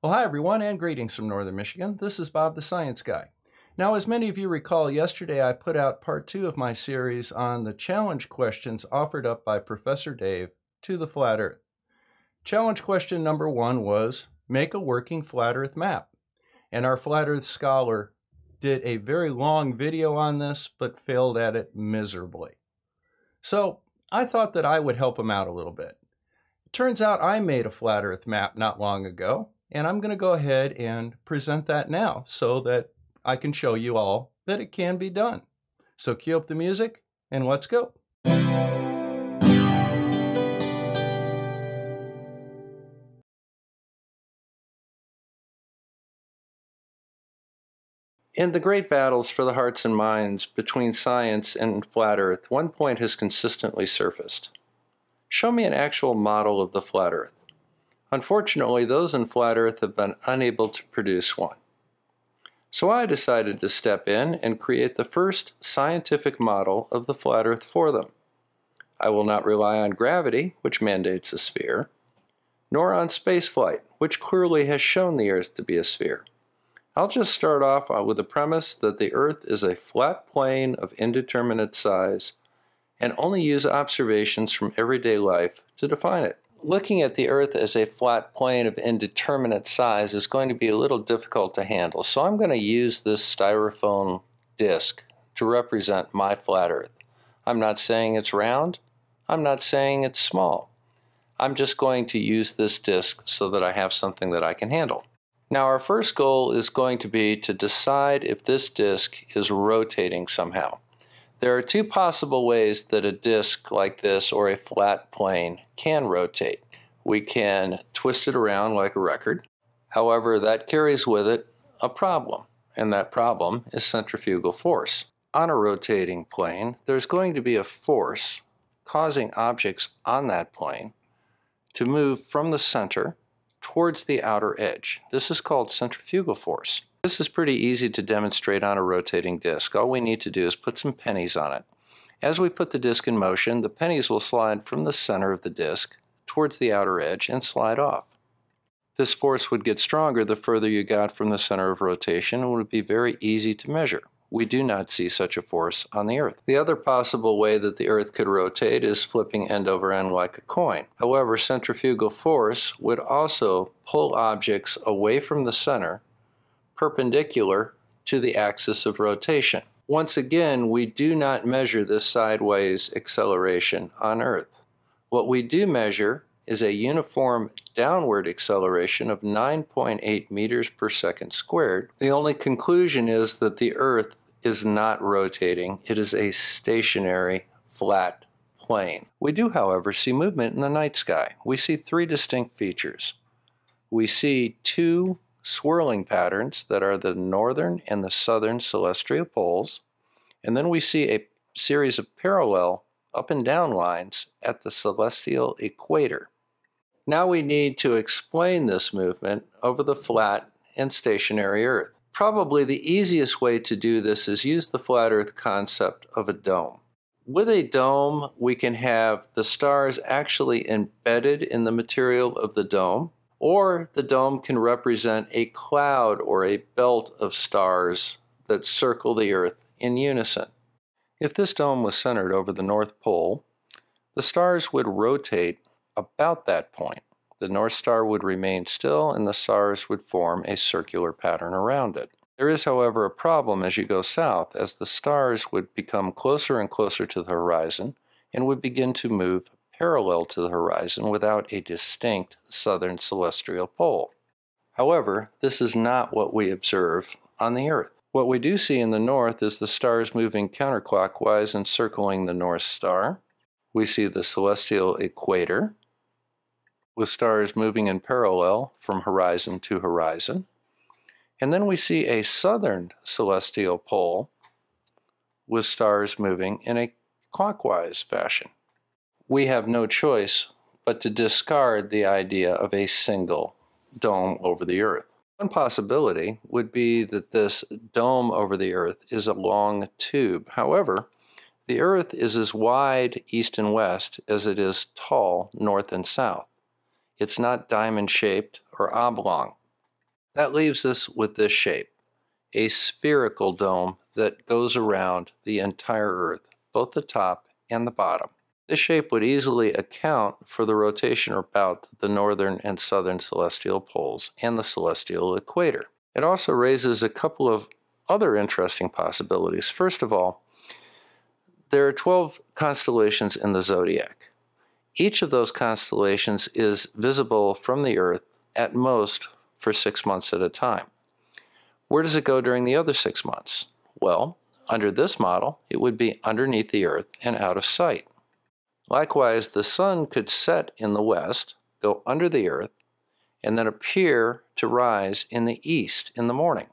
Well, hi everyone, and greetings from Northern Michigan. This is Bob the Science Guy. Now, as many of you recall, yesterday I put out part two of my series on the challenge questions offered up by Professor Dave to the Flat Earth. Challenge question number one was make a working flat Earth map. And our flat Earth scholar did a very long video on this, but failed at it miserably. So I thought that I would help him out a little bit. It turns out I made a flat Earth map not long ago, and I'm going to go ahead and present that now so that I can show you all that it can be done. So cue up the music and let's go. In the great battles for the hearts and minds between science and flat Earth, one point has consistently surfaced. Show me an actual model of the flat Earth. Unfortunately, those in Flat Earth have been unable to produce one. So I decided to step in and create the first scientific model of the Flat Earth for them. I will not rely on gravity, which mandates a sphere, nor on spaceflight, which clearly has shown the Earth to be a sphere. I'll just start off uh, with the premise that the Earth is a flat plane of indeterminate size and only use observations from everyday life to define it looking at the Earth as a flat plane of indeterminate size is going to be a little difficult to handle. So I'm going to use this styrofoam disk to represent my flat Earth. I'm not saying it's round. I'm not saying it's small. I'm just going to use this disk so that I have something that I can handle. Now our first goal is going to be to decide if this disk is rotating somehow. There are two possible ways that a disk like this or a flat plane can rotate. We can twist it around like a record. However, that carries with it a problem, and that problem is centrifugal force. On a rotating plane, there's going to be a force causing objects on that plane to move from the center towards the outer edge. This is called centrifugal force. This is pretty easy to demonstrate on a rotating disc. All we need to do is put some pennies on it. As we put the disc in motion, the pennies will slide from the center of the disc towards the outer edge and slide off. This force would get stronger the further you got from the center of rotation and would be very easy to measure. We do not see such a force on the Earth. The other possible way that the Earth could rotate is flipping end over end like a coin. However, centrifugal force would also pull objects away from the center perpendicular to the axis of rotation. Once again, we do not measure this sideways acceleration on Earth. What we do measure is a uniform downward acceleration of 9.8 meters per second squared. The only conclusion is that the Earth is not rotating. It is a stationary, flat plane. We do, however, see movement in the night sky. We see three distinct features. We see two swirling patterns that are the northern and the southern celestial poles. And then we see a series of parallel up and down lines at the celestial equator. Now we need to explain this movement over the flat and stationary Earth. Probably the easiest way to do this is use the flat Earth concept of a dome. With a dome, we can have the stars actually embedded in the material of the dome, or the dome can represent a cloud or a belt of stars that circle the Earth in unison. If this dome was centered over the North Pole, the stars would rotate about that point. The North Star would remain still and the stars would form a circular pattern around it. There is, however, a problem as you go south, as the stars would become closer and closer to the horizon and would begin to move parallel to the horizon without a distinct southern celestial pole. However, this is not what we observe on the Earth. What we do see in the north is the stars moving counterclockwise and circling the North Star. We see the celestial equator, with stars moving in parallel from horizon to horizon. And then we see a southern celestial pole with stars moving in a clockwise fashion we have no choice but to discard the idea of a single dome over the Earth. One possibility would be that this dome over the Earth is a long tube. However, the Earth is as wide east and west as it is tall north and south. It's not diamond shaped or oblong. That leaves us with this shape, a spherical dome that goes around the entire Earth, both the top and the bottom. This shape would easily account for the rotation about the northern and southern celestial poles and the celestial equator. It also raises a couple of other interesting possibilities. First of all, there are 12 constellations in the zodiac. Each of those constellations is visible from the Earth at most for six months at a time. Where does it go during the other six months? Well, under this model, it would be underneath the Earth and out of sight. Likewise, the sun could set in the west, go under the Earth, and then appear to rise in the east in the morning.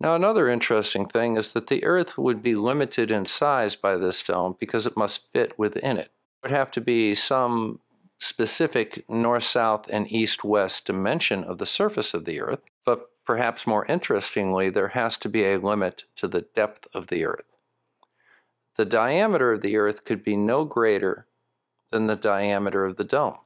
Now, another interesting thing is that the Earth would be limited in size by this dome because it must fit within it. It would have to be some specific north south and east west dimension of the surface of the Earth, but perhaps more interestingly, there has to be a limit to the depth of the Earth. The diameter of the Earth could be no greater than the diameter of the dome.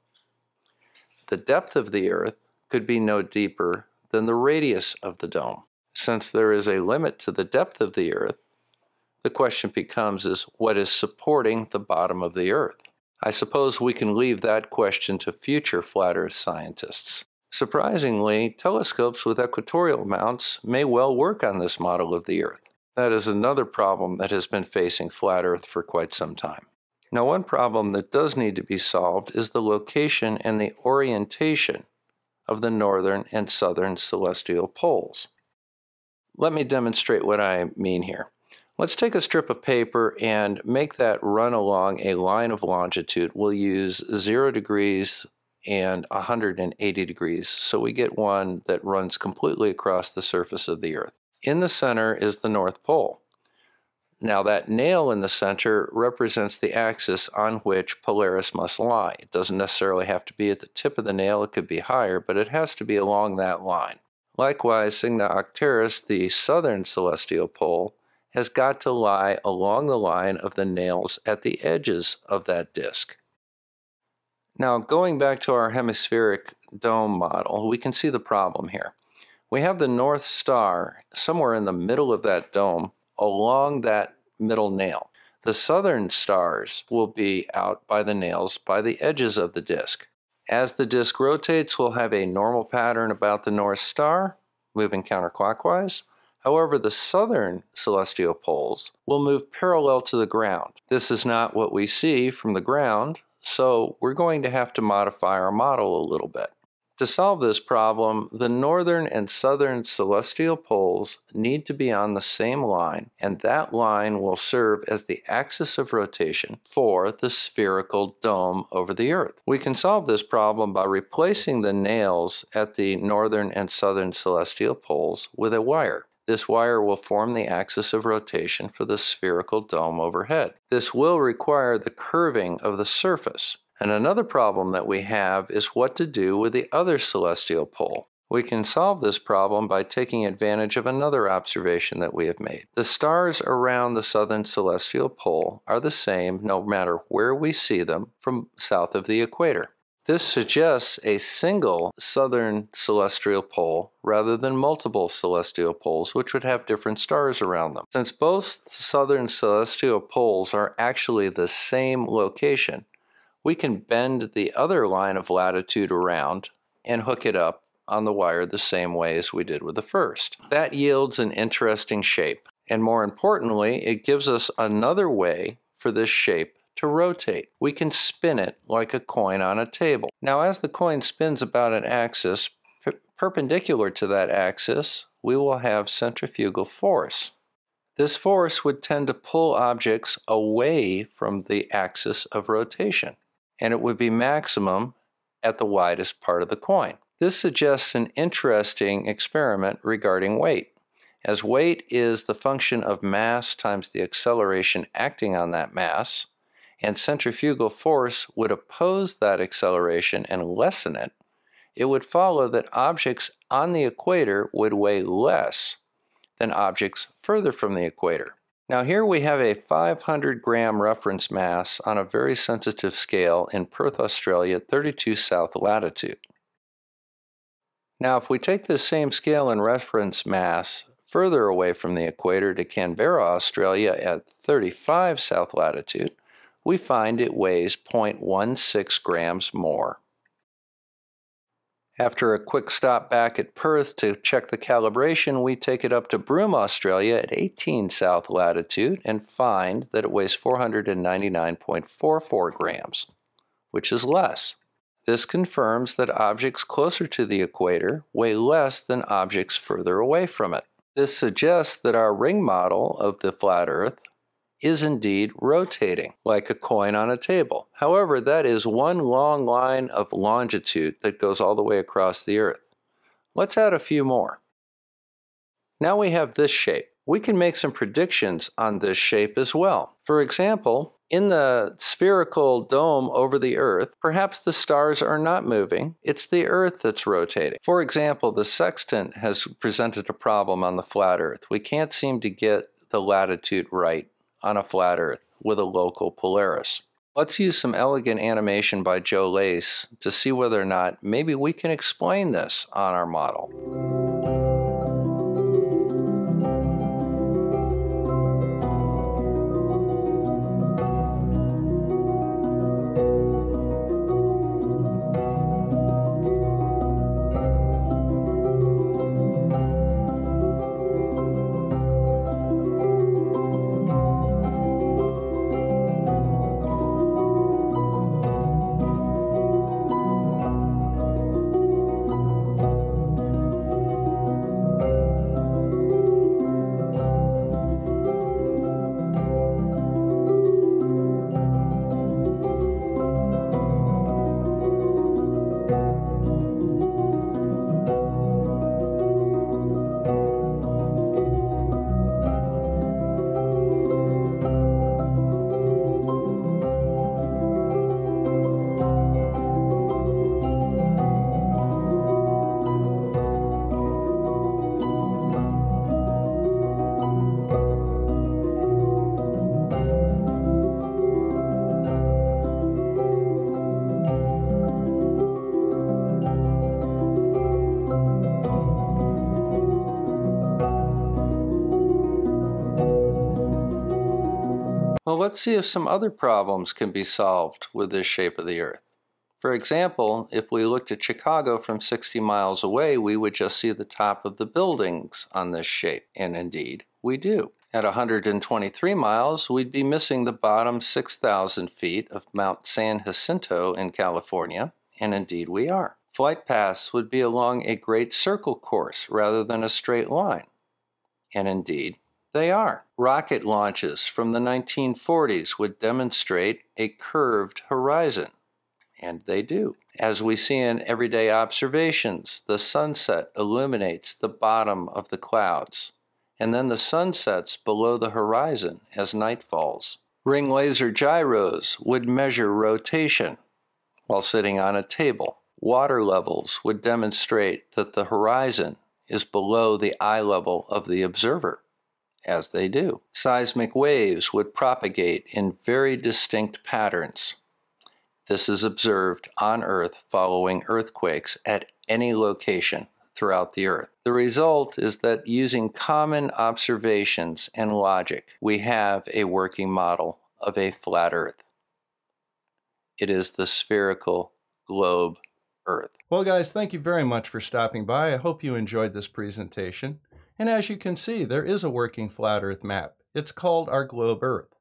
The depth of the Earth could be no deeper than the radius of the dome. Since there is a limit to the depth of the Earth, the question becomes is what is supporting the bottom of the Earth? I suppose we can leave that question to future flat Earth scientists. Surprisingly, telescopes with equatorial mounts may well work on this model of the Earth. That is another problem that has been facing flat Earth for quite some time. Now, one problem that does need to be solved is the location and the orientation of the northern and southern celestial poles. Let me demonstrate what I mean here. Let's take a strip of paper and make that run along a line of longitude. We'll use 0 degrees and 180 degrees, so we get one that runs completely across the surface of the Earth. In the center is the North Pole. Now that nail in the center represents the axis on which Polaris must lie. It doesn't necessarily have to be at the tip of the nail, it could be higher, but it has to be along that line. Likewise, Sigma Octantis, the southern celestial pole, has got to lie along the line of the nails at the edges of that disk. Now, going back to our hemispheric dome model, we can see the problem here. We have the North Star somewhere in the middle of that dome along that middle nail. The southern stars will be out by the nails by the edges of the disk. As the disk rotates, we'll have a normal pattern about the North Star, moving counterclockwise, However, the southern celestial poles will move parallel to the ground. This is not what we see from the ground, so we're going to have to modify our model a little bit. To solve this problem, the northern and southern celestial poles need to be on the same line, and that line will serve as the axis of rotation for the spherical dome over the Earth. We can solve this problem by replacing the nails at the northern and southern celestial poles with a wire. This wire will form the axis of rotation for the spherical dome overhead. This will require the curving of the surface. And another problem that we have is what to do with the other celestial pole. We can solve this problem by taking advantage of another observation that we have made. The stars around the southern celestial pole are the same no matter where we see them from south of the equator. This suggests a single southern celestial pole rather than multiple celestial poles, which would have different stars around them. Since both southern celestial poles are actually the same location, we can bend the other line of latitude around and hook it up on the wire the same way as we did with the first. That yields an interesting shape, and more importantly, it gives us another way for this shape to rotate. We can spin it like a coin on a table. Now as the coin spins about an axis, perpendicular to that axis, we will have centrifugal force. This force would tend to pull objects away from the axis of rotation, and it would be maximum at the widest part of the coin. This suggests an interesting experiment regarding weight. As weight is the function of mass times the acceleration acting on that mass, and centrifugal force would oppose that acceleration and lessen it, it would follow that objects on the equator would weigh less than objects further from the equator. Now here we have a 500 gram reference mass on a very sensitive scale in Perth, Australia, 32 south latitude. Now, if we take this same scale and reference mass further away from the equator to Canberra, Australia at 35 south latitude, we find it weighs 0.16 grams more. After a quick stop back at Perth to check the calibration, we take it up to Broome, Australia at 18 south latitude and find that it weighs 499.44 grams, which is less. This confirms that objects closer to the equator weigh less than objects further away from it. This suggests that our ring model of the flat Earth is indeed rotating, like a coin on a table. However, that is one long line of longitude that goes all the way across the Earth. Let's add a few more. Now we have this shape. We can make some predictions on this shape as well. For example, in the spherical dome over the Earth, perhaps the stars are not moving, it's the Earth that's rotating. For example, the sextant has presented a problem on the flat Earth. We can't seem to get the latitude right on a flat Earth with a local Polaris. Let's use some elegant animation by Jos Leys to see whether or not maybe we can explain this on our model. Well, let's see if some other problems can be solved with this shape of the Earth. For example, if we looked at Chicago from 60 miles away, we would just see the top of the buildings on this shape, and indeed, we do. At 123 miles, we'd be missing the bottom 6,000 feet of Mount San Jacinto in California, and indeed we are. Flight paths would be along a great circle course rather than a straight line, and indeed they are. Rocket launches from the 1940s would demonstrate a curved horizon, and they do. As we see in everyday observations, the sunset illuminates the bottom of the clouds, and then the sun sets below the horizon as night falls. Ring laser gyros would measure rotation while sitting on a table. Water levels would demonstrate that the horizon is below the eye level of the observer as they do. Seismic waves would propagate in very distinct patterns. This is observed on Earth following earthquakes at any location throughout the Earth. The result is that using common observations and logic, we have a working model of a flat Earth. It is the spherical globe Earth. Well, guys, thank you very much for stopping by. I hope you enjoyed this presentation. And as you can see, there is a working flat Earth map. It's called our globe Earth.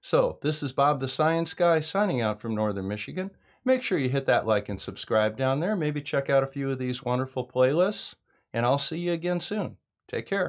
So, this is Bob the Science Guy signing out from Northern Michigan. Make sure you hit that like and subscribe down there. Maybe check out a few of these wonderful playlists. And I'll see you again soon. Take care.